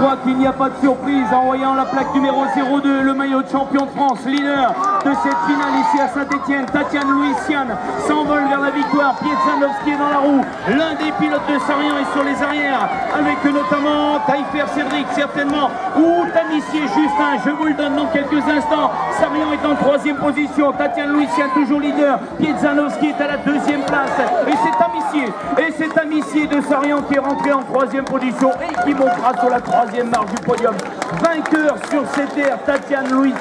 crois qu'il n'y a pas de surprise en voyant la plaque numéro 02, le maillot de champion de France, leader de cette finale ici à Saint-Etienne. Tatiane Louisiane s'envole vers la victoire. Pietzanovski est dans la roue. L'un des pilotes de Sarian est sur les arrières, avec notamment Taillefer Cédric, certainement, ou Justin. Je vous le donne dans quelques instants. Sarian est en troisième position. Tatiane Louisiane toujours leader. Pietzanovski est à la deuxième place. Et c'est Tamissier. Et c'est Tamissier de Sarian qui est rentré en troisième position et qui montera sur la troisième marche du podium. Vainqueur sur cette air, Tatiane Louis.